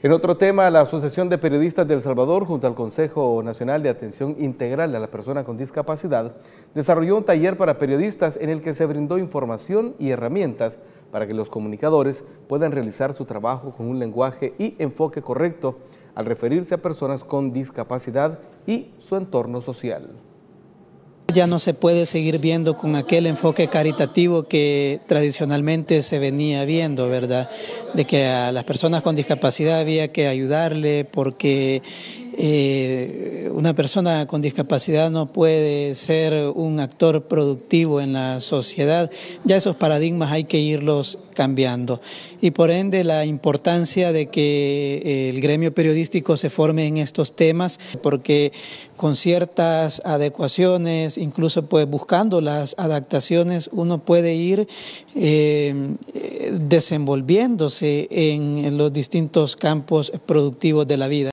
En otro tema, la Asociación de Periodistas de El Salvador, junto al Consejo Nacional de Atención Integral a la Persona con Discapacidad, desarrolló un taller para periodistas en el que se brindó información y herramientas para que los comunicadores puedan realizar su trabajo con un lenguaje y enfoque correcto al referirse a personas con discapacidad y su entorno social. Ya no se puede seguir viendo con aquel enfoque caritativo que tradicionalmente se venía viendo, ¿verdad? De que a las personas con discapacidad había que ayudarle porque eh, una persona con discapacidad no puede ser un actor productivo en la sociedad. Ya esos paradigmas hay que irlos cambiando. Y por ende la importancia de que eh, el gremio periodístico se forme en estos temas, porque con ciertas adecuaciones, incluso pues buscando las adaptaciones, uno puede ir eh, desenvolviéndose en los distintos campos productivos de la vida.